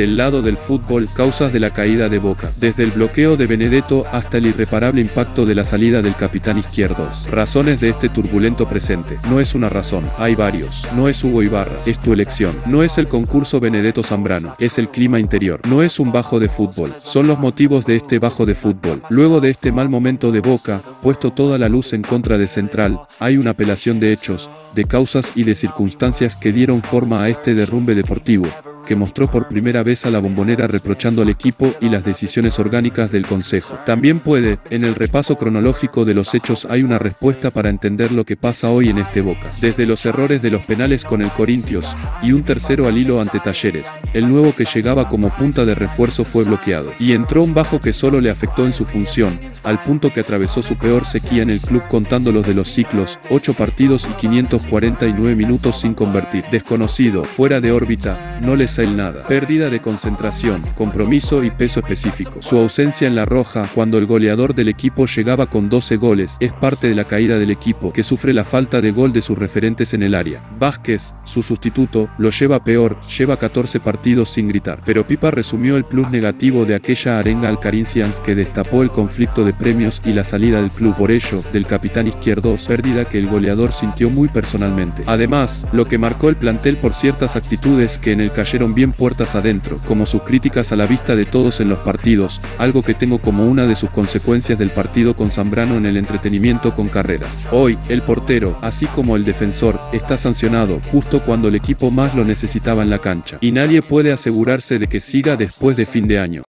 del lado del fútbol, causas de la caída de Boca. Desde el bloqueo de Benedetto hasta el irreparable impacto de la salida del capitán izquierdo. Razones de este turbulento presente. No es una razón, hay varios. No es Hugo Ibarra, es tu elección. No es el concurso Benedetto Zambrano, es el clima interior. No es un bajo de fútbol, son los motivos de este bajo de fútbol. Luego de este mal momento de Boca, puesto toda la luz en contra de Central, hay una apelación de hechos, de causas y de circunstancias que dieron forma a este derrumbe deportivo, que mostró por primera vez a la bombonera reprochando al equipo y las decisiones orgánicas del Consejo. También puede, en el repaso cronológico de los hechos hay una respuesta para entender lo que pasa hoy en este Boca. Desde los errores de los penales con el Corintios, y un tercero al hilo ante Talleres, el nuevo que llegaba como punta de refuerzo fue bloqueado, y entró un bajo que solo le afectó en su función, al punto que atravesó su peor sequía en el club contando los de los ciclos, 8 partidos y 549 minutos sin convertir. Desconocido, fuera de órbita, no les el nada. Pérdida de concentración, compromiso y peso específico. Su ausencia en la roja cuando el goleador del equipo llegaba con 12 goles es parte de la caída del equipo que sufre la falta de gol de sus referentes en el área. Vázquez, su sustituto, lo lleva peor, lleva 14 partidos sin gritar. Pero Pipa resumió el plus negativo de aquella arenga al Corinthians que destapó el conflicto de premios y la salida del club. Por ello, del capitán izquierdo, pérdida que el goleador sintió muy personalmente. Además, lo que marcó el plantel por ciertas actitudes que en el bien puertas adentro, como sus críticas a la vista de todos en los partidos, algo que tengo como una de sus consecuencias del partido con Zambrano en el entretenimiento con carreras. Hoy, el portero, así como el defensor, está sancionado justo cuando el equipo más lo necesitaba en la cancha, y nadie puede asegurarse de que siga después de fin de año.